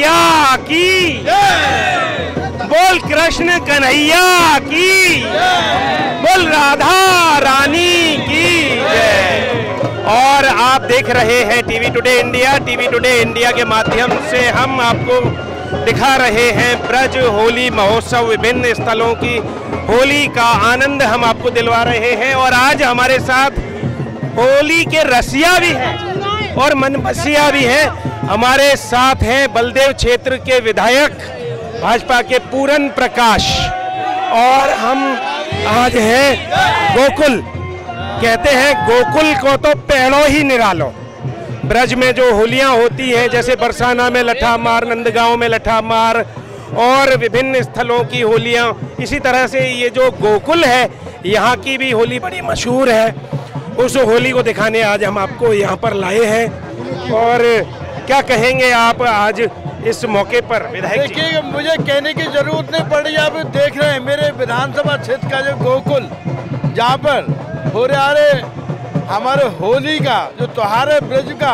रसिया की। बोल कृष्ण कन्हैया की। बोल राधा रानी की। और आप देख रहे हैं TV today India. TV today India के माध्यम से हम आपको दिखा रहे हैं ब्रज होली महोत्सव, विभिन्न स्थलों की होली का आनंद हम आपको दिलवा रहे हैं। और आज हमारे साथ होली के रसिया भी हैं और मनबसिया भी हैं। हमारे साथ हैं बलदेव क्षेत्र के विधायक, भाजपा के पूरन प्रकाश। और हम आज हैं गोकुल। कहते हैं, गोकुल को तो पेड़ों ही निरालो। ब्रज में जो होलियाँ होती हैं, जैसे बरसाना में लठा मार, नंदगांव में लठा मार, और विभिन्न स्थलों की होलियाँ। इसी तरह से ये जो गोकुल है, यहाँ की भी होली बड़ी मशहूर है। उस होली को दिखाने आज हम आपको यहाँ पर लाए हैं। और क्या कहेंगे आप आज इस मौके पर, विधायक देखिए, मुझे कहने की ज़रूरत नहीं पड़ी आप देख रहे हैं मेरे विधानसभा क्षेत्र का जो गोकुल, जहाँ पर हो रहे हमारे होली का, जो त्योहार है, ब्रज का,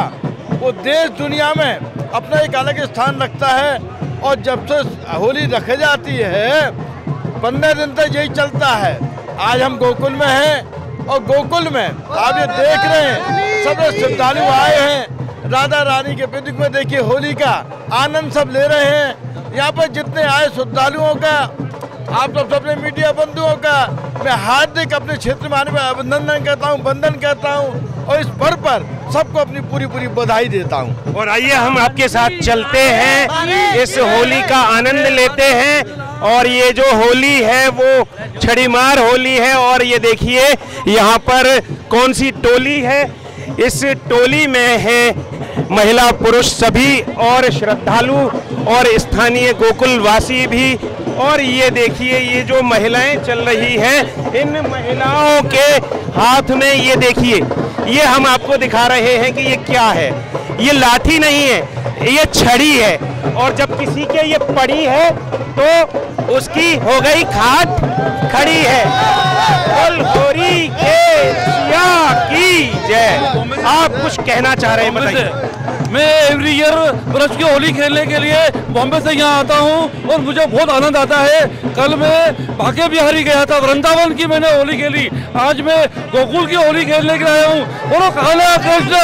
वो देश दुनिया में अपना एक अलग स्थान रखता है। और जब से होली रखी जाती है, पंद्रह दिन तक यही चलता है। आज हम गोकुल में हैं और गोकुल में आप ये देख रहे हैं, सब श्रद्धालु आए हैं। राधा रानी के प्रतीक में देखिए, होली का आनंद सब ले रहे हैं। यहाँ पर जितने आए श्रद्धालुओं का, आप सब अपने मीडिया बंधुओं का, मैं हार्दिक अपने क्षेत्र में आने पर अभिनंदन कहता हूँ बंधन कहता हूँ और इस पर्व पर सबको अपनी पूरी पूरी बधाई देता हूँ। और आइए हम आपके साथ चलते हैं, इस होली का आनंद लेते हैं और ये जो होली है, वो छड़ीमार होली है और ये देखिए, यहाँ पर कौन सी टोली है? इस टोली में है महिला, पुरुष सभी और श्रद्धालु और स्थानीय गोकुलवासी भी। और ये देखिए, ये जो महिलाएँ चल रही हैं, इन महिलाओं के हाथ में ये देखिए, ये हम आपको दिखा रहे हैं कि ये क्या है। ये लाठी नहीं है, ये छड़ी है। और जब किसी के ये पड़ी है तो उसकी हो गई खाट खड़ी है। होरी के सिया की जय। आप कुछ कहना चाह रहे हैं बताइए। मैं एवरी ईयर ब्रज की होली खेलने के लिए बॉम्बे से यहाँ आता हूँ और मुझे बहुत आनंद आता है। कल मैं भाग्य बिहारी गया था वृंदावन की मैंने होली खेली। आज मैं गोकुल की होली खेलने के लिए आया हूँ। और काला कृष्ण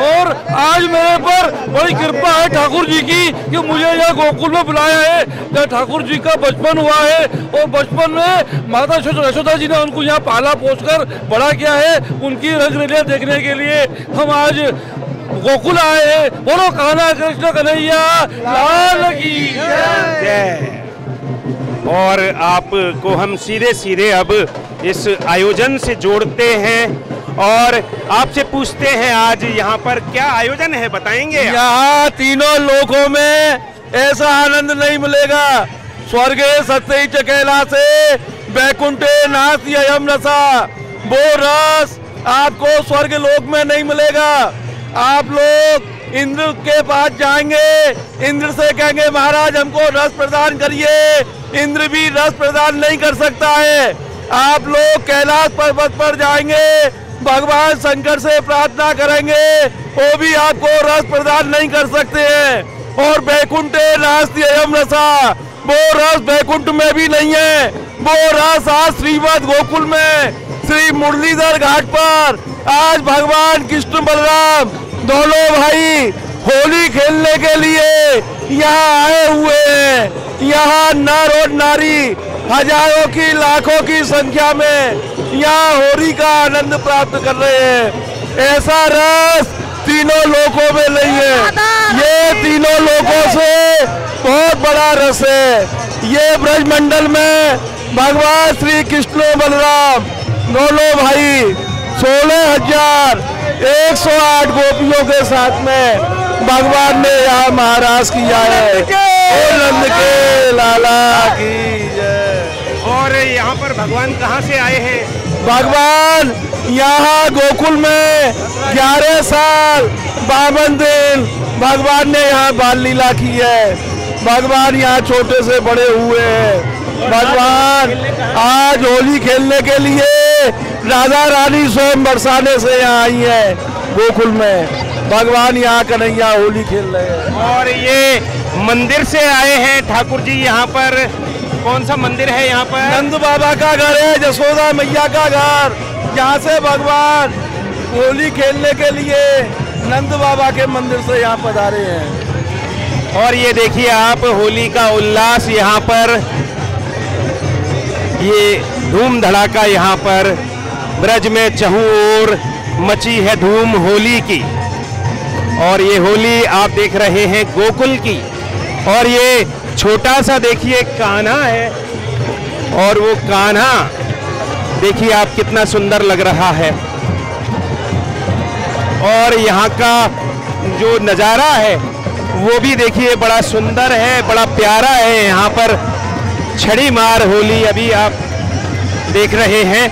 और आज मेरे पर बड़ी कृपा है ठाकुर जी की कि मुझे यह गोकुल में बुलाया है। जहाँ ठाकुर जी का बचपन हुआ है और बचपन में माता यशोदा जी ने उनको यहाँ पाला पोस कर बड़ा किया है उनकी रंग रलियाँ देखने के लिए। हम आज गोकुल आए हैं। बोलो, कान्हा कृष्ण कन्हैया, लाल की। जय। और आपको हम सीधे सीधे अब इस आयोजन से जोड़ते हैं। और आपसे पूछते हैं आज यहाँ पर क्या आयोजन है, बताएँगे? यहाँ तीनों लोगों में ऐसा आनंद नहीं मिलेगा। स्वर्गे सत्य चकेला से बैकुंठे नाथ यम रसा वो रस आपको स्वर्ग लोक में नहीं मिलेगा। आप लोग इंद्र के पास जाएँगे, इंद्र से कहेंगे, महाराज, हमको रस प्रदान करिए। इंद्र भी रस प्रदान नहीं कर सकता है। आप लोग कैलाश पर्वत पर जाएँगे भगवान शंकर से प्रार्थना करेंगे, वो भी आपको रस प्रदान नहीं कर सकते हैं। और बैकुंठे नास्ति एवं रसा, वो रस बैकुंठ में भी नहीं है, वो रस आज श्रीमद गोकुल में, श्री मुरलीधर घाट पर। आज भगवान कृष्ण बलराम, दोनों भाई होली खेलने के लिए यहाँ आए हुए हैं। यहाँ नर और नारी, हज़ारों की, लाखों की संख्या में यहाँ होली का आनंद प्राप्त कर रहे हैं। ऐसा रस तीनों लोगों में नहीं है। ये तीनों लोगों से बहुत बड़ा रस है। ये ब्रजमंडल में भगवान श्री कृष्ण बलराम दोनों भाई सोलह हज़ार एक सौ आठ गोपियों के साथ में भगवान ने यहाँ महाराज किया है। नंद के लाला की जय। और यहाँ पर भगवान कहाँ से आए हैं? भगवान, यहाँ गोकुल में ग्यारह साल बावन दिन। भगवान ने यहाँ बाल लीला की है। भगवान यहाँ छोटे से बड़े हुए हैं। भगवान, आज होली खेलने के लिए राधा रानी स्वयं बरसाने से यहाँ आई है गोकुल में। भगवान यहाँ कन्हैया होली खेल रहे हैं। और ये मंदिर से आए हैं ठाकुर जी, यहाँ पर कौन सा मंदिर है यहाँ पर? नंद बाबा का घर है जसोदा मैया का घर। यहाँ से भगवान होली खेलने के लिए नंद बाबा के मंदिर से यहाँ पधारे हैं। और ये देखिए आप होली का उल्लास यहाँ पर ये धूम धड़ाका यहाँ पर ब्रज में चहु और मची है धूम होली की। और ये होली आप देख रहे हैं गोकुल की। और ये छोटा सा देखिए, कान्हा है। और वो कान्हा, देखिए आप कितना सुंदर लग रहा है। और यहाँ का जो नज़ारा है, वो भी देखिए, बड़ा सुंदर है, बड़ा प्यारा है। यहाँ पर छड़ी मार होली अभी आप देख रहे हैं।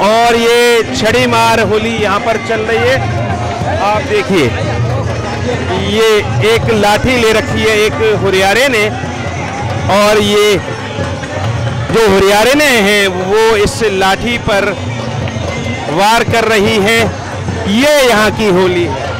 और ये छड़ी मार होली यहाँ पर चल रही है। आप देखिए। ये एक लाठी ले रखी है एक हुरियारे ने। और ये जो हुरियारे ने हैं, वो इस लाठी पर वार कर रही हैं। ये यहाँ की होली है।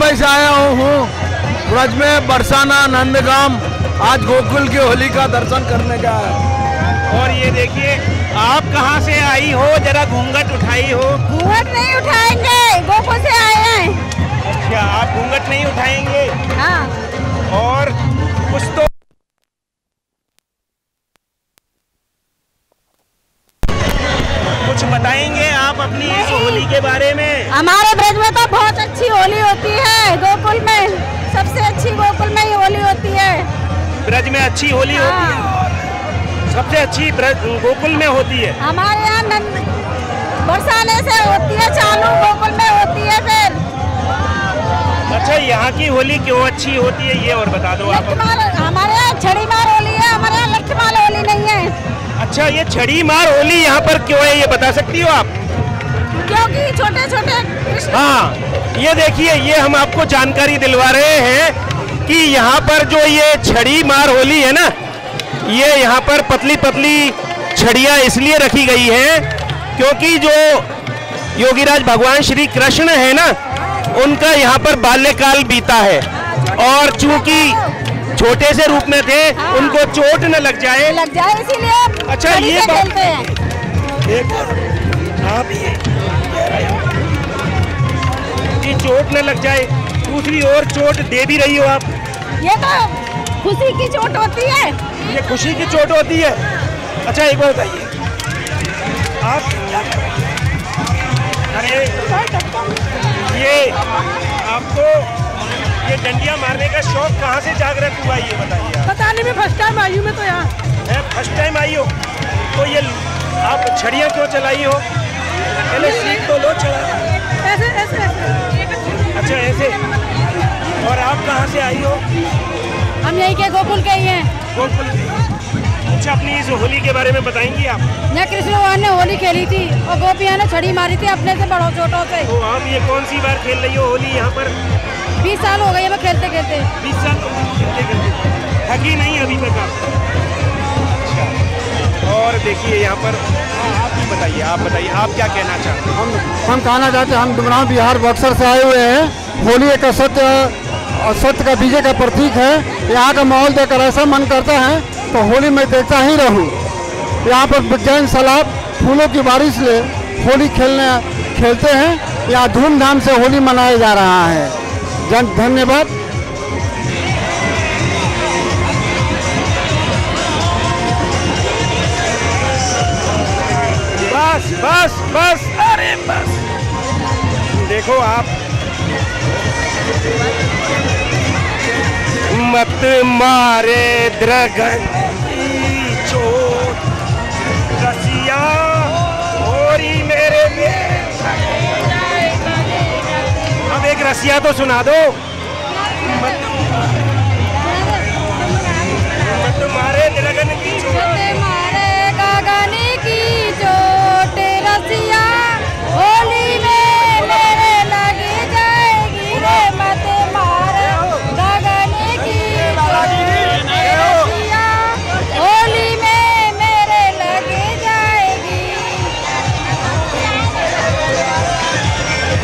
पर मैं बम्बई से आया हूँ। ब्रज में बरसाना नंदगाम आज गोकुल की होली का दर्शन करने का है। और ये देखिए आप कहाँ से आई हो? जरा घूंघट उठाई हो। घूंघट नहीं उठाएँगे गोकुल से आए हैं। अच्छा आप घूंघट नहीं उठाएँगे? हाँ। और कुछ तो सबसे अच्छी गोकुल में ही होली होती है। ब्रज में अच्छी होली हाँ। होती है। सबसे अच्छी ब्रज गोकुल में होती है। हमारे यहाँ बरसाने से होती है चालू गोकुल में होती है फिर। अच्छा यहाँ की होली क्यों अच्छी होती है ये और बता दो आप। हमारे यहाँ छड़ी मार होली है हमारे यहाँ लठमार होली नहीं है। अच्छा ये छड़ी मार होली यहाँ पर क्यों है ये बता सकती हो आप? क्योंकि छोटे छोटे हाँ ये देखिए ये हम आपको जानकारी दिलवा रहे हैं कि यहाँ पर जो ये छड़ी मार होली है ना ये यहाँ पर पतली पतली छड़ियाँ इसलिए रखी गई हैं क्योंकि जो योगीराज भगवान श्री कृष्ण है ना उनका यहाँ पर बाल्यकाल बीता है। और चूँकि छोटे से रूप में थे उनको चोट न लग जाए। लग जाए इसीलिए अच्छा, ये बात- हैं। एक आप चोट न लग जाए दूसरी ओर चोट दे भी रही हो आप। ये तो खुशी की चोट होती है। ये खुशी की चोट होती है। अच्छा एक बार बताइए। आप? अरे ये आपको ये डंडिया मारने का शौक कहाँ से जागृत हुआ ये बताइए पता नहीं मैं फ़र्स्ट टाइम आई हूँ मैं तो यहाँ। है फ़र्स्ट टाइम आई हो। तो ये आप छड़ियाँ क्यों चलाई हो? पहले सीख तो लो चला। ऐसे ऐसे अच्छा ऐसे। और आप कहाँ से आई हो? हम यही के गोकुल के ही हैं। गोकुल अच्छा अपनी इस होली के बारे में बताएँगी आप? यहाँ कृष्ण भगवान ने होली खेली थी और गोपियाँ ने छड़ी मारी थी अपने से बड़ों छोटों से। तो आप ये कौन सी बार खेल रही हो होली यहाँ पर? बीस साल हो गए हैं मैं खेलते खेलते। बीस साल खेलते खेलते। थकी नहीं अभी तक आप? अच्छा। और देखिए यहाँ पर। हाँ, बताइए, आप बताइए, आप क्या कहना चाहते हैं? हम हम कहना चाहते हैं, हम डुमराव बिहार बक्सर से आए हुए हैं। होली एक असत्य असत्य का विजय का प्रतीक है। यहाँ का माहौल देखकर ऐसा मन करता है तो होली में देखता ही रहूँ। यहाँ पर जैन सलाब फूलों की बारिश से होली खेलने, खेलते हैं। यहाँ धूमधाम से होली मनाया जा रहा है। धन्यवाद। बस बस बस। अरे बस। देखो आप। मत मारे द्रगन रसिया मेरे अब एक रसिया तो सुना दो।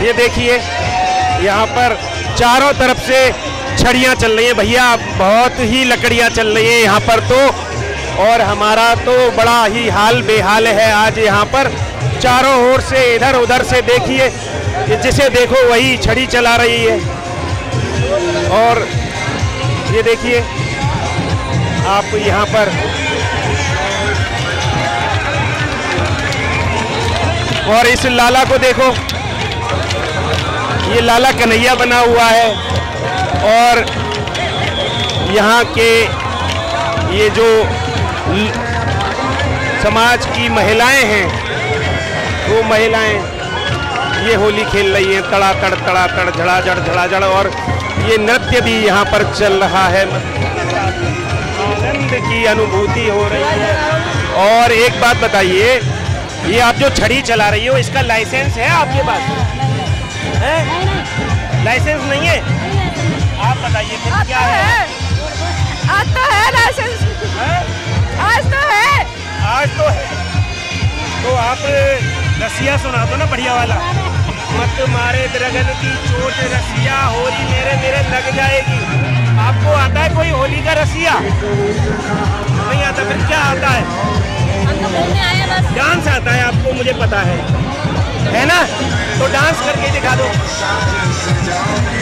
ये देखिए, यहाँ पर चारों तरफ़ से छड़ियाँ चल रही हैं। भैया, बहुत ही लकड़ियाँ चल रही हैं यहाँ पर तो। और हमारा तो बड़ा ही हाल बेहाल है आज यहाँ पर। चारों ओर से इधर उधर से देखिए जिसे देखो वही छड़ी चला रही है। और ये देखिए, आप यहाँ पर और इस लाला को देखो। ये लाला कन्हैया बना हुआ है और यहाँ के ये जो समाज की महिलाएँ हैं, वो महिलाएँ ये होली खेल रही हैं तड़ा तड़ातड़ तड़ातड़, झड़ाझड़ झड़ाझड़ और ये नृत्य भी यहाँ पर चल रहा है। आनंद की अनुभूति हो रही है। और एक बात बताइए, ये आप जो छड़ी चला रही हो, इसका लाइसेंस है आपके पास? है? लाइसेंस नहीं है? आप बताइए फिर क्या है? आज तो है लाइसेंस आज तो है। आज तो है। तो आप रसिया सुना दो ना बढ़िया वाला। मत मारे द्रगन की चोट रसिया होली मेरे मेरे लग जाएगी। आपको आता है कोई होली का रसिया? नहीं आता फिर क्या आता है? हम तो डांस आता है आपको मुझे पता है। है ना? तो डांस करके दिखा दो।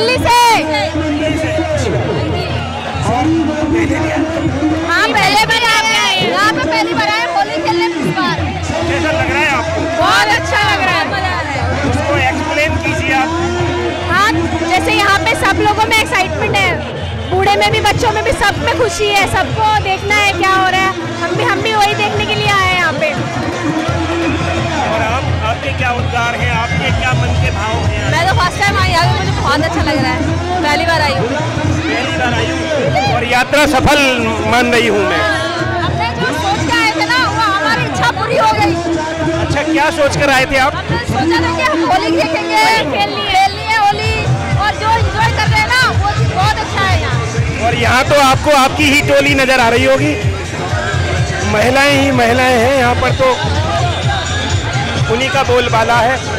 दिल्ली से। हाँ पहले बार आए यहाँ पे पहली बार आए होली खेलने बार। कैसा लग रहा है आपको? बहुत अच्छा लग रहा है। मज़ा आ रहा है उसको एक्सप्लेन कीजिए आप। हाँ जैसे यहाँ पे सब लोगों में एक्साइटमेंट है। बूढ़े में भी बच्चों में भी सब में खुशी है। सबको देखना है क्या हो रहा है। हम भी हम भी वही देखने के लिए बहुत अच्छा लग रहा है। पहली बार आई हूँ। पहली बार आई हूँ और यात्रा सफल मान रही हूँ मैं। हमने जो सोच के आए थे ना वो हमारी इच्छा पूरी हो गई। अच्छा क्या सोच कर आए थे आप? हमने सोचा था कि हम होली खेलेंगे। खेल लिए होली। और जो एंजॉय कर रहे हैं ना वो चीज़ बहुत अच्छा है यहाँ। और यहाँ तो आपको आपकी ही टोली नज़र आ रही होगी। महिलाएँ ही महिलाएँ हैं यहाँ पर तो उन्हीं का बोलबाला है।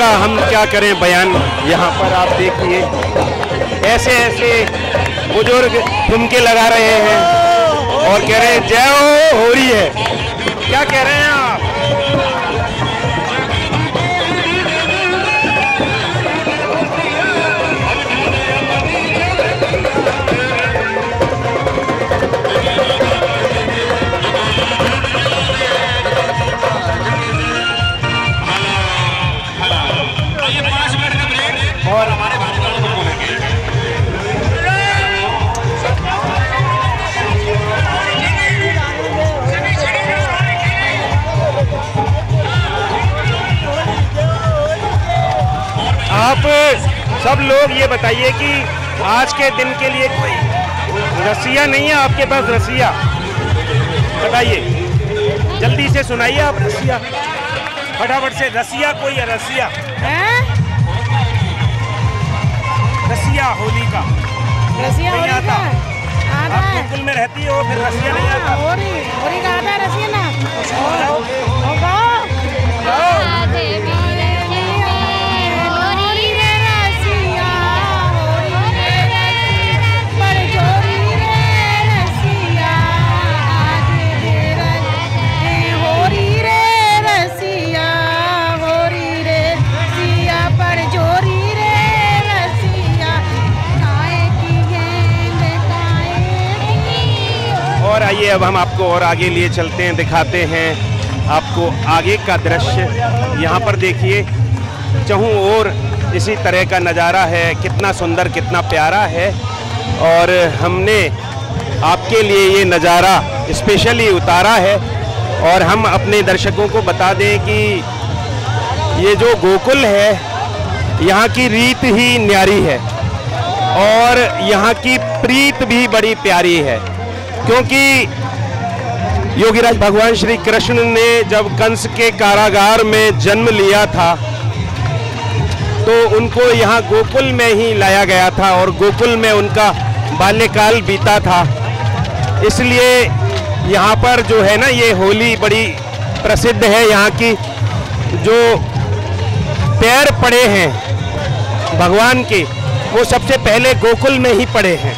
का हम क्या करें बयान यहाँ पर आप देखिए। ऐसे ऐसे बुज़ुर्ग ठुमके लगा रहे हैं और कह रहे हैं, जय हो हो रही है। क्या कह रहे हैं आप? आप सब लोग ये बताइए कि आज के दिन के लिए कोई रसिया नहीं है आपके पास रसिया बताइए। जल्दी से सुनाइए आप रसिया फटाफट से रसिया कोई है रसिया रसिया होली का। रसिया नहीं होली आता। का? आता आप है। में रहती हो फिर रसिया नहीं आता। होली होली का अब हम आपको और आगे लिए चलते हैं, दिखाते हैं आपको आगे का दृश्य। यहाँ पर देखिए, चहूँ और इसी तरह का नज़ारा है, कितना सुंदर, कितना प्यारा है। और हमने आपके लिए ये नज़ारा स्पेशली उतारा है। और हम अपने दर्शकों को बता दें कि ये जो गोकुल है, यहाँ की रीत ही न्यारी है। और यहाँ की प्रीत भी बड़ी प्यारी है, क्योंकि योगीराज भगवान श्री कृष्ण ने जब कंस के कारागार में जन्म लिया था तो उनको यहाँ गोकुल में ही लाया गया था और गोकुल में उनका बाल्यकाल बीता था। इसलिए यहाँ पर जो है ना, ये होली बड़ी प्रसिद्ध है यहाँ की, जो पैर पड़े हैं भगवान के, वो सबसे पहले गोकुल में ही पड़े हैं।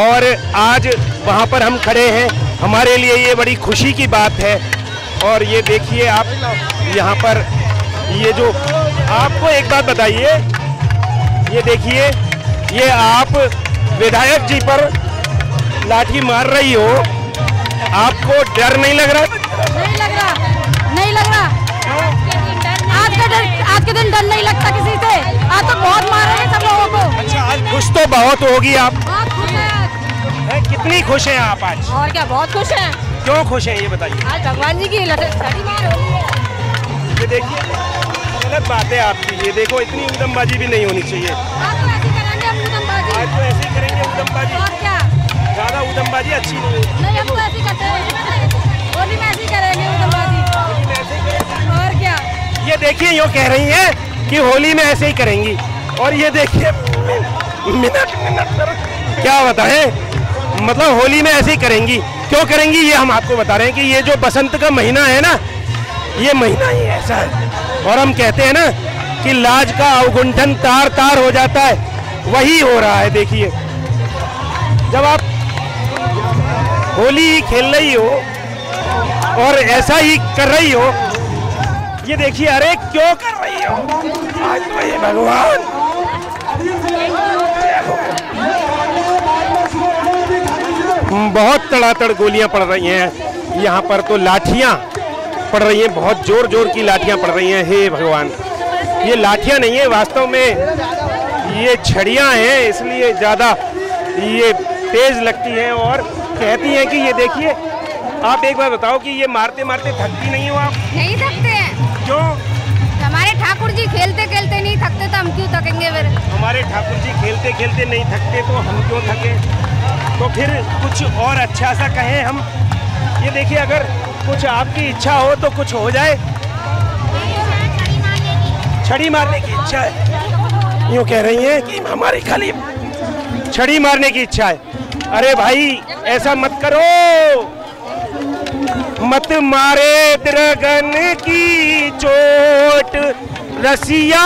और आज वहाँ पर हम खड़े हैं। हमारे लिए ये बड़ी खुशी की बात है। और ये देखिए आप यहाँ पर ये जो आपको एक बात बताइए ये देखिए ये आप विधायक जी पर लाठी मार रही हो। आपको डर नहीं लग रहा? नहीं लग रहा नहीं लग रहा। आज का डर आज के दिन डर नहीं लगता किसी से। आज तो बहुत मार रहे हैं सब लोगों को। अच्छा आज खुश तो बहुत होगी आप। कितनी खुश हैं आप आज? और क्या बहुत खुश हैं? क्यों खुश हैं ये बताइए। आज भगवान जी की लड़ी मार हो रही है। ये देखिए गलत बात है आपकी ये देखो इतनी उदमबाजी भी नहीं होनी चाहिए। आज तो ऐसी आज तो ही करेंगे उदमबाजी ज़्यादा उदमबाजी अच्छी नहीं नहीं हम तो ऐसी करते हैं। होली में ऐसी करेंगे उदमबाजी और क्या? ये देखिए यूँ कह रही है कि होली में ऐसे ही करेंगी। और ये देखिए मिनट मिनट क्या बताएँ? मतलब होली में ऐसे ही करेंगी। क्यों करेंगी? ये हम आपको बता रहे हैं कि ये जो बसंत का महीना है ना, ये महीना ही ऐसा है। और हम कहते हैं ना कि लाज का अवगुंठन तार तार हो जाता है। वही हो रहा है, देखिए। जब आप होली खेल रही हो और ऐसा ही कर रही हो, ये देखिए, अरे क्यों कर रही हो? आज तो ये भगवान बहुत तड़ातड़ गोलियाँ पड़ रही हैं। यहाँ पर तो लाठियाँ पड़ रही हैं बहुत ज़ोर ज़ोर की लाठियाँ पड़ रही हैं। हे भगवान ये लाठियाँ नहीं है वास्तव में ये छड़ियाँ हैं इसलिए ज़्यादा ये तेज लगती हैं और कहती हैं कि ये देखिए आप एक बार बताओ कि ये मारते मारते थकती नहीं हो आप? नहीं थकते हैं। क्यों? हमारे ठाकुर जी खेलते खेलते नहीं थकते तो हम क्यों फिर हमारे ठाकुर जी खेलते खेलते नहीं थकते तो हम क्यों थके? तो फिर कुछ और अच्छा सा कहें हम? ये देखिए, अगर कुछ आपकी इच्छा हो तो कुछ हो जाए। छड़ी मारने की इच्छा है। यूँ कह रही हैं कि हमारी खाली छड़ी मारने की इच्छा है। अरे भाई, ऐसा मत करो। मत मारे द्रगन की चोट। रसिया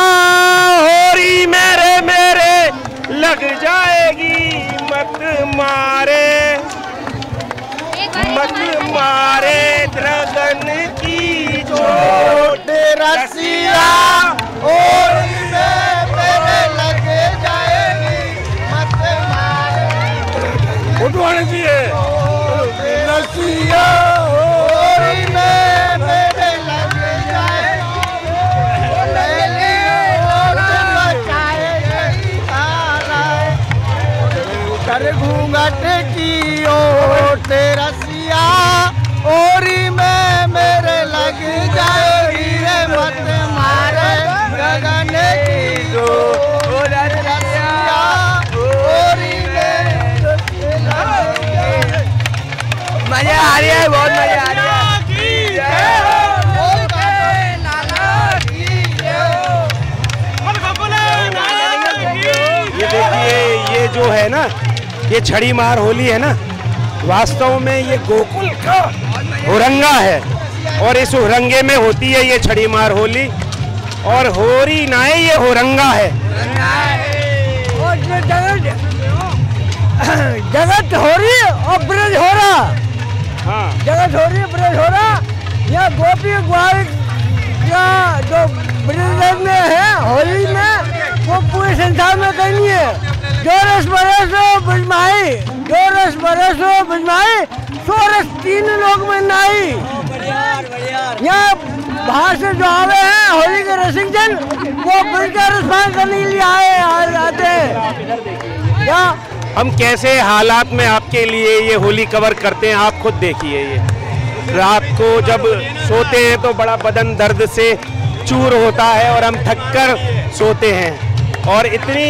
होरी मेरे मेरे, लग जाएगी मत मारे। मत मारे द्रगन की चोट। रसिया और मेरे लगे जाएगी मत मारे। उठवाने चाहिए। रसिया रसिया ओरी में मेरे लग जाएगी रे मत मारे गगन की जो रसिया ओरी में मज़ा आ रही है बहुत मज़ा आ रही है। ये देखिए ये जो है ना ये छड़ी मार होली है ना वास्तव में ये गोकुल का हुरंगा है और इस हुरंगे में होती है ये छड़ी मार होली और होरी नाए ये हुरंगा है। जगत हो रही और ब्रज हो रहा हाँ। जगत हो रही ब्रज हो रहा यह गोपी ग्वाल का जो ब्रज में है होली में वो पूरे संसार में करनी है। जो रस बरस हो जो रस बरस हो बुझमाई सो रस तीन लोग में नाई यहाँ बाहर से जो आवे हैं, होली के रसिक जन, वो ब्रज का रसपान करने के लिए आए आते हैं। यहाँ हम कैसे हालात में आपके लिए ये होली कवर करते हैं, आप खुद देखिए ये। रात को जब सोते हैं तो बड़ा बदन दर्द से चूर होता है और हम थक कर सोते हैं। और इतनी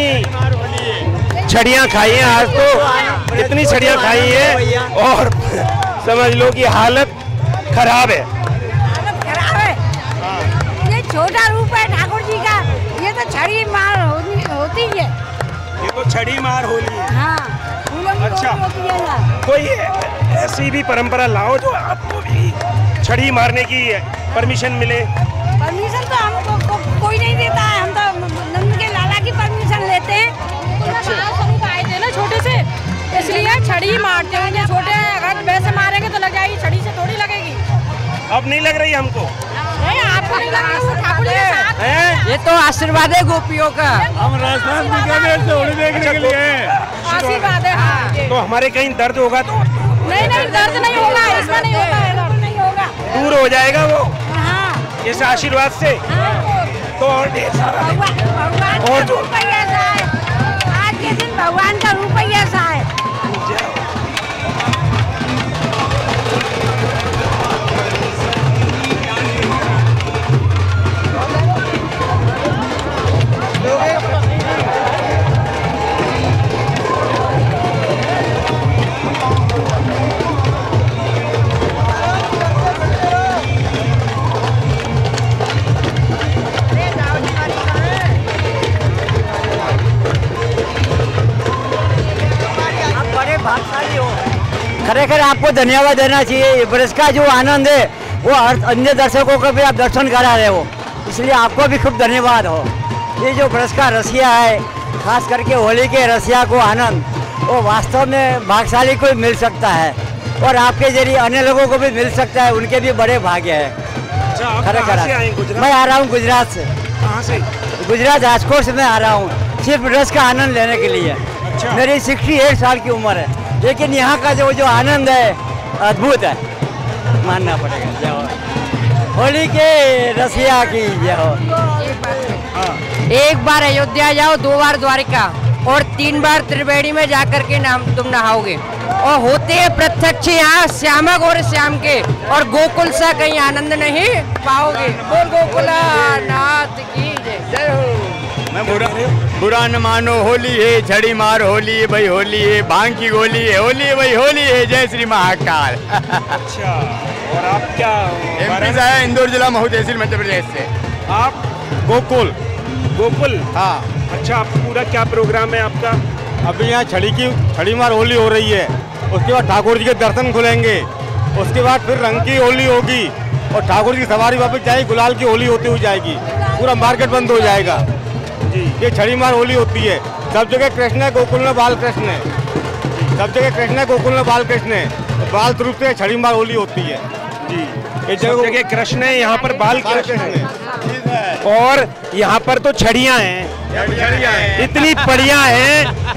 छड़ियाँ खाई हैं आज तो। इतनी छड़ियाँ खाई है और समझ लो कि हालत खराब है। खराब है। ये छोटा रूप है ठाकुर जी का। ये तो छड़ी मार होती होती है ये तो छड़ी मार होली है। हाँ अच्छा। है कोई ऐसी भी परंपरा लाओ जो आपको भी छड़ी मारने की परमिशन मिले। परमिशन तो हमको को, कोई नहीं देता है। हम तो नंद के लाला की परमिशन लेते हैं। से इसलिए छड़ी मारते हैं छोटे हैं अगर वैसे मारेंगे तो लग जाएगी छड़ी से थोड़ी लगेगी। अब नहीं लग रही हमको। नहीं आपको नहीं लग रही वो ठाकुर के साथ। ये तो आशीर्वाद है गोपियों का। हम राजस्थान बीकानेर से होली देखने के लिए आशीर्वाद है हाँ। तो हमारे कहीं दर्द होगा तो? नहीं नहीं दर्द नहीं होगा इसमें नहीं होगा दर्द नहीं होगा। दूर हो जाएगा वो? हाँ। इस आशीर्वाद से? तो और ढेर सारा भगवान भगवान और का जो- रूप ही ऐसा है। आज के दिन भगवान का रूप ही ऐसा है। खरेखर आपको धन्यवाद देना चाहिए। ब्रज का जो आनंद है, वो अन्य दर्शकों को भी आप दर्शन करा रहे हो। इसलिए आपको भी खूब धन्यवाद हो। ये जो ब्रज का रसिया है खास करके होली के रसिया को आनंद वो वास्तव में भागशाली को मिल सकता है। और आपके ज़रिए अन्य लोगों को भी मिल सकता है उनके भी बड़े भाग्य है। अच्छा आप खरे खरा। गुजरात? मैं आ रहा हूँ गुजरात से। कहाँ से? गुजरात राजकोट से मैं आ रहा हूँ सिर्फ़ रस का आनंद लेने के लिए। अच्छा। मेरी सिक्सटी एट साल की उम्र है लेकिन यहाँ का जो जो आनंद है अद्भुत है। मानना पड़ेगा जय होली के रसिया की जय हो। एक बार अयोध्या जाओ दो बार द्वारिका और तीन बार त्रिवेणी में जाकर के नाम तुम नहाओगे। और होते हैं प्रत्यक्ष यहाँ श्यामक और श्याम के। और गोकुल सा कहीं आनंद नहीं पाओगे। बोल गोकुला नाथ की जय। हो। मैं बुरा बुरा न मानो होली है छड़ी मार होली है भाई होली है भाँग की गोली है होली है भाई होली है जय श्री महाकाल। अच्छा और आप क्या इंदौर जिला महू तहसील मध्य प्रदेश से। आप गोकुल। गोकुल? हाँ। अच्छा आप पूरा क्या प्रोग्राम है आपका? अभी यहाँ छड़ी की छड़ी मार होली हो रही है। उसके बाद ठाकुर जी के दर्शन खुलेंगे। उसके बाद फिर रंग की होली होगी। और ठाकुर की सवारी वापस जाएगी गुलाल की होली होती हुई जाएगी। पूरा मार्केट बंद हो जाएगा। जी। ये छड़ी मार होली होती है। सब जगह कृष्ण है गोकुल में बाल कृष्ण है। सब जगह कृष्ण है गोकुल में बाल कृष्ण है। बाल रूप से छड़ी मार होली होती है। जी। ये जगह कृष्ण है यहाँ पर बाल कृष्ण है। और यहाँ पर तो छड़िया हैं। इतनी बढ़िया हैं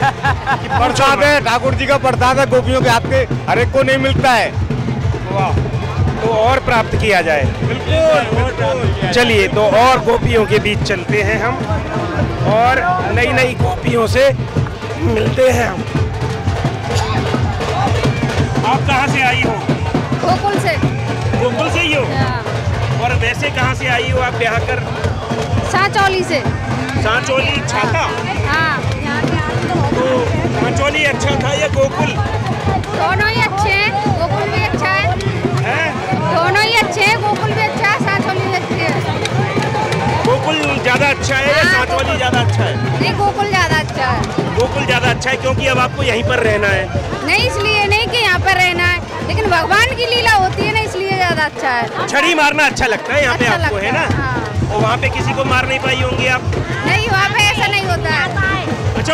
प्रसाद है ठाकुर जी का प्रसाद है गोपियों के हाथ के हर एक को नहीं मिलता है। तो और प्राप्त किया जाए। बिल्कुल चलिए तो और गोपियों के बीच चलते हैं हम। और नई नई गोपियों से मिलते हैं हम। आप कहाँ से आई हो? गोकुल से। गोकुल से ही हो? और वैसे कहाँ से आई हो आप ब्याह कर साचौली से। सांचौली छाता? हाँ। तो सांचोली अच्छा था या गोकुल? दोनों ही अच्छे हैं। गोकुल भी अच्छा है। है? दोनों ही अच्छे हैं। गोकुल भी अच्छा है। साचौली अच्छी गोकुल ज़्यादा अच्छा है या सांचवाली ज़्यादा अच्छा है? नहीं गोकुल ज़्यादा अच्छा है। गोकुल ज़्यादा अच्छा है क्योंकि अब आपको यहीं पर रहना है। नहीं इसलिए नहीं कि यहाँ पर रहना है लेकिन भगवान की लीला होती है ना इसलिए ज़्यादा अच्छा है। छड़ी मारना अच्छा लगता है यहाँ पे अच्छा आपको है ना? हाँ। और वहाँ पे किसी को मार नहीं पाई होंगी आप।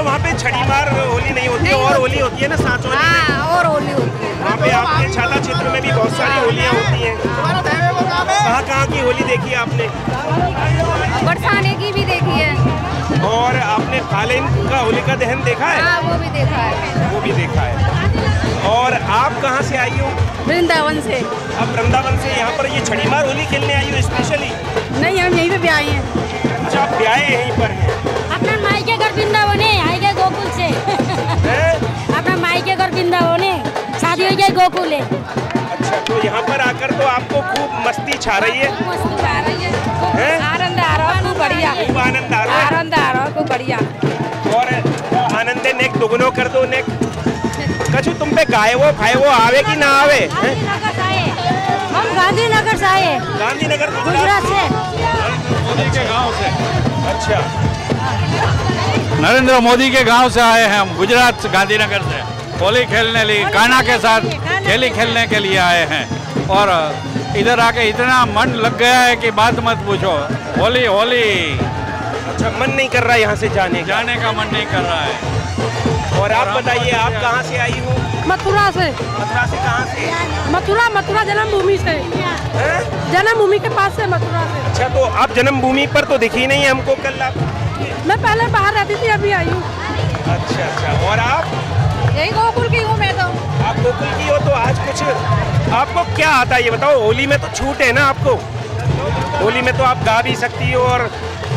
वहाँ पे छड़ी मार होली नहीं होती नहीं और होली होती है ना सांच हाँ और होली होती है। वहाँ पे आपने छाता क्षेत्र में भी बहुत सारी होलियाँ होती हैं। कहाँ कहाँ की होली देखी है आपने? बरसाने की भी देखी है। और आपने फालेन का होलिका दहन देखा है? हाँ वो भी देखा है। वो भी देखा है। और आप कहाँ से आई हो? वृंदावन से। आप वृंदावन से यहाँ पर ये छड़ी मार होली खेलने आई हो स्पेशली नहीं हम यहीं पे भी आए हैं। अच्छा आप ब्याहे यहीं पर? हैं अपना माई के घर वृंदावन है। गोकुल से। अपना माई के घर वृंदावन। है शादी हो गई गोकुल। है अच्छा तो यहाँ पर आकर तो आपको खूब मस्ती छा रही है। मस्त आ रही है। आनंद आ रहा है बढ़िया। आनंद आ रहा है। आनंद आ रहा है बढ़िया। और आनंदे नेक दुगनो कर दो नेक। कछु तुम पे गाय वो खाए वो आवे कि ना आवे? हम गांधीनगर से आए। गांधीनगर गुजरात से। मोदी के गाँव से। अच्छा। नरेंद्र मोदी के गाँव से आए हैं हम। गुजरात गांधीनगर से। होली खेलने लिए कान्हा के साथ खेली खेलने के लिए आए हैं। और इधर आके इतना मन लग गया है कि बात मत पूछो। होली होली। अच्छा मन नहीं कर रहा है यहाँ से जाने का। जाने का मन नहीं कर रहा है। और आप बताइए आप कहाँ से आई हो? मथुरा से। मथुरा से कहाँ से? मथुरा मथुरा जन्मभूमि से। हैं? जन्मभूमि के पास से मथुरा से। अच्छा तो आप जन्मभूमि पर तो दिखी नहीं हमको कल आप। मैं पहले बाहर रहती थी अभी आई हूँ। अच्छा अच्छा। और आप? यही गोकुल की हूँ मैं तो। आप गोकुल की हो तो आज कुछ आपको क्या आता है ये बताओ? होली में तो छूट है ना आपको? होली में तो आप गा भी सकती हो और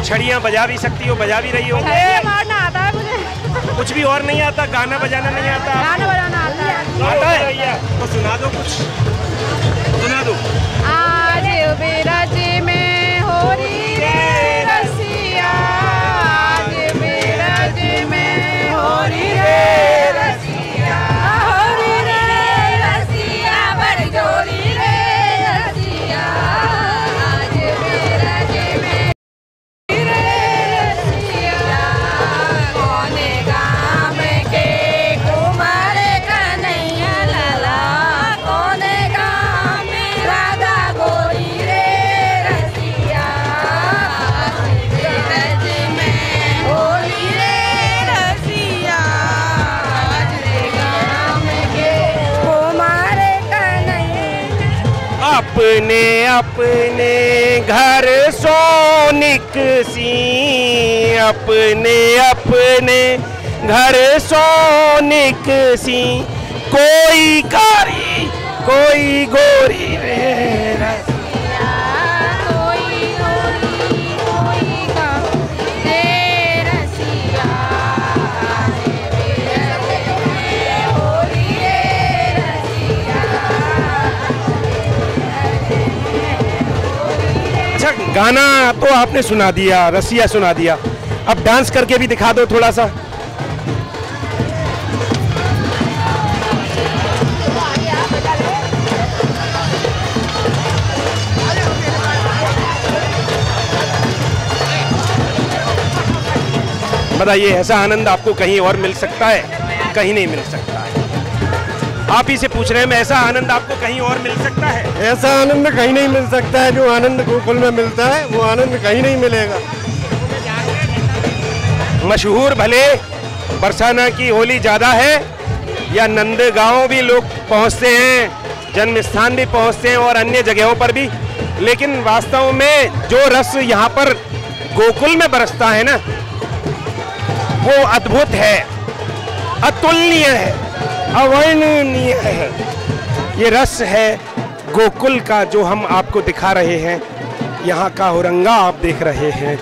छड़ियाँ बजा भी सकती हो बजा भी रही हो। मारना आता है मुझे। कुछ भी और नहीं आता? गाना बजाना नहीं आता गाना बजाना आता है। आता है? तो सुना दो कुछ। सुना दो। आज बिरज होरी अपने अपने घर सोनिक सी अपने अपने घर सोनिक सी कोई कारी, कोई गोरी रे। गाना तो आपने सुना दिया, रसिया सुना दिया। अब डांस करके भी दिखा दो थोड़ा सा। बताइए, ऐसा आनंद आपको कहीं और मिल सकता है? कहीं नहीं मिल सकता। आप ही से पूछ रहे हैं ऐसा आनंद आपको कहीं और मिल सकता है? ऐसा आनंद कहीं नहीं मिल सकता है जो आनंद गोकुल में मिलता है वो आनंद कहीं नहीं मिलेगा। मशहूर भले बरसाना की होली ज़्यादा है या नंदगांव भी लोग पहुँचते हैं जन्म स्थान भी पहुँचते हैं और अन्य जगहों पर भी लेकिन वास्तव में जो रस यहाँ पर गोकुल में बरसता है ना वो अद्भुत है अतुलनीय है। अवर्णनीय है। ये रस है गोकुल का जो हम आपको दिखा रहे हैं। यहाँ का हुरंगा आप देख रहे हैं।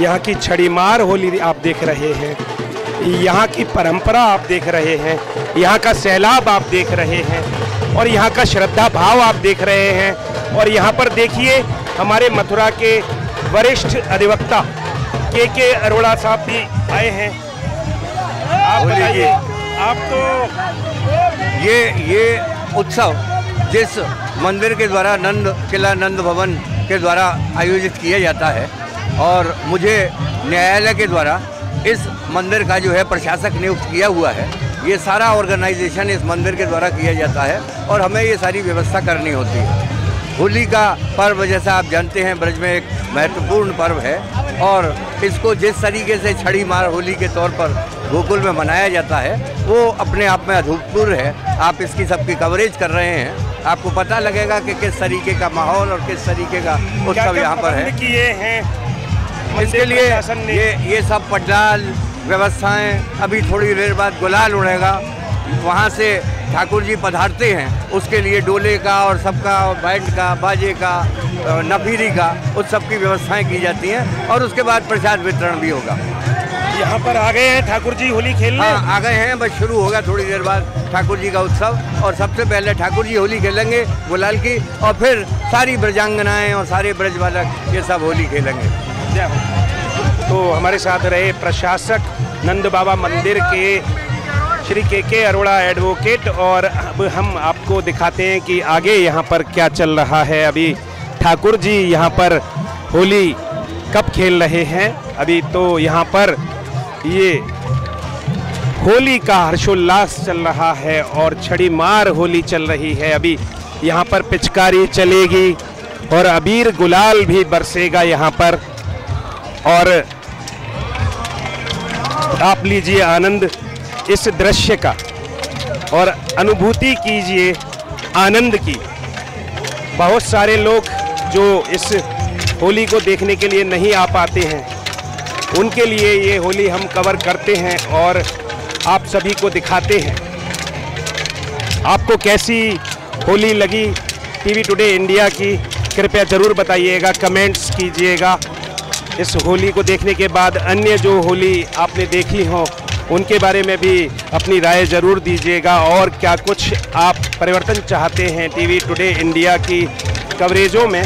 यहाँ की छड़ीमार होली आप देख रहे हैं। यहाँ की परंपरा आप देख रहे हैं। यहाँ का सैलाब आप देख रहे हैं। और यहाँ का श्रद्धा भाव आप देख रहे हैं। और यहाँ पर देखिए हमारे मथुरा के वरिष्ठ अधिवक्ता के के अरोड़ा साहब भी आए हैं। आप बताइए। आप तो ये ये उत्सव जिस मंदिर के द्वारा नंद, किला नंद भवन के द्वारा आयोजित किया जाता है और मुझे न्यायालय के द्वारा इस मंदिर का जो है प्रशासक नियुक्त किया हुआ है, ये सारा ऑर्गेनाइजेशन इस मंदिर के द्वारा किया जाता है और हमें ये सारी व्यवस्था करनी होती है। होली का पर्व जैसा आप जानते हैं, ब्रज में एक महत्वपूर्ण पर्व है और इसको जिस तरीके से छड़ी मार होली के तौर पर गोकुल में मनाया जाता है वो अपने आप में अभूतपूर्व है। आप इसकी सबकी कवरेज कर रहे हैं। आपको पता लगेगा कि किस तरीके का माहौल और किस तरीके का उत्सव यहाँ पर है। किए हैं? इसके लिए ये ये सब पंडाल व्यवस्थाएँ अभी थोड़ी देर बाद गुलाल उड़ेगा। वहाँ से ठाकुर जी पधारते हैं। उसके लिए डोले का और सबका बैंड का बाजे का नफीरी का उस सब की व्यवस्थाएँ की जाती हैं। और उसके बाद प्रसाद वितरण भी होगा। यहाँ पर आ गए हैं ठाकुर जी होली खेलने। हाँ आ गए हैं बस शुरू होगा थोड़ी देर बाद ठाकुर जी का उत्सव। और सबसे पहले ठाकुर जी होली खेलेंगे गुलाल की और फिर सारी ब्रजांगनाएँ और सारे ब्रज बालक ये सब होली खेलेंगे। तो हमारे साथ रहे प्रशासक नंद बाबा मंदिर के श्री के के अरोड़ा एडवोकेट और अब हम आपको दिखाते हैं कि आगे यहाँ पर क्या चल रहा है। अभी ठाकुर जी यहाँ पर होली कब खेल रहे हैं? अभी तो यहाँ पर ये होली का हर्षोल्लास चल रहा है और छड़ी मार होली चल रही है। अभी यहाँ पर पिचकारी चलेगी और अबीर गुलाल भी बरसेगा यहाँ पर। और आप लीजिए आनंद इस दृश्य का और अनुभूति कीजिए आनंद की। बहुत सारे लोग जो इस होली को देखने के लिए नहीं आ पाते हैं। उनके लिए ये होली हम कवर करते हैं और आप सभी को दिखाते हैं। आपको कैसी होली लगी टीवी टुडे इंडिया की, कृपया ज़रूर बताइएगा कमेंट्स कीजिएगा। इस होली को देखने के बाद अन्य जो होली आपने देखी हो, उनके बारे में भी अपनी राय ज़रूर दीजिएगा और क्या कुछ आप परिवर्तन चाहते हैं टीवी टुडे इंडिया की कवरेजों में,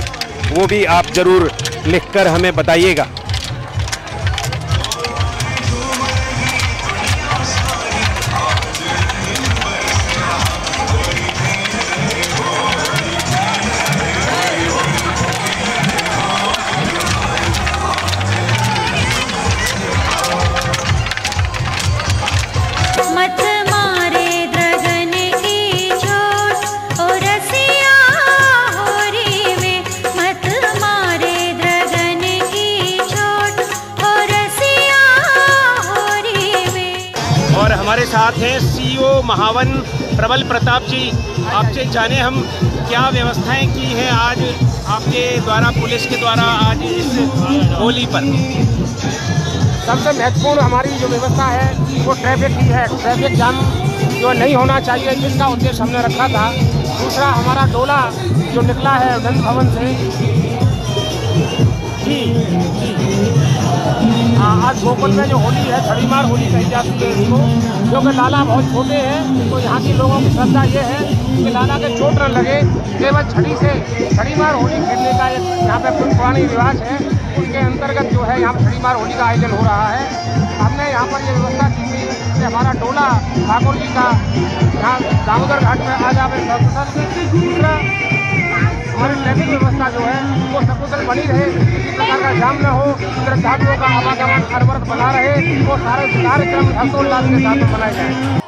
वो भी आप ज़रूर लिखकर हमें बताइएगा। साथ हैं सीईओ महावन प्रबल प्रताप जी। आपसे जाने हम क्या व्यवस्थाएँ की हैं आज आपके द्वारा, पुलिस के द्वारा आज इस होली पर। सबसे महत्वपूर्ण हमारी जो व्यवस्था है, वो ट्रैफ़िक की है। ट्रैफ़िक जाम जो नहीं होना चाहिए इसका उद्देश्य हमने रखा था। दूसरा, हमारा डोला जो निकला है नंद भवन से जी। हाँ आज गोकुल में जो होली है छड़ीमार होली कही जाती है इसको। क्योंकि लाला बहुत छोटे हैं तो यहाँ की लोगों की श्रद्धा ये है कि लाला के चोट न लगे। केवल छड़ी से छड़ीमार होली खेलने का एक यहाँ पे पुरानी रिवाज है। उसके अंतर्गत जो है, यहाँ छड़ीमार होली का आयोजन हो रहा है। हमने यहाँ पर ये व्यवस्था की थी कि हमारा टोला ठाकुर जी का, यहाँ दामोदर घाट में आ जावे सकुशल दूसरा हमारी ट्रैफ़िक व्यवस्था जो है, वो सकुशल बनी रहे। किसी प्रकार का जाम न हो श्रद्धालुओं का आवागमन हर वर्ष बना रहे वो सारे कार्यक्रम हर्षोल्लास के साथ मनाए जाए।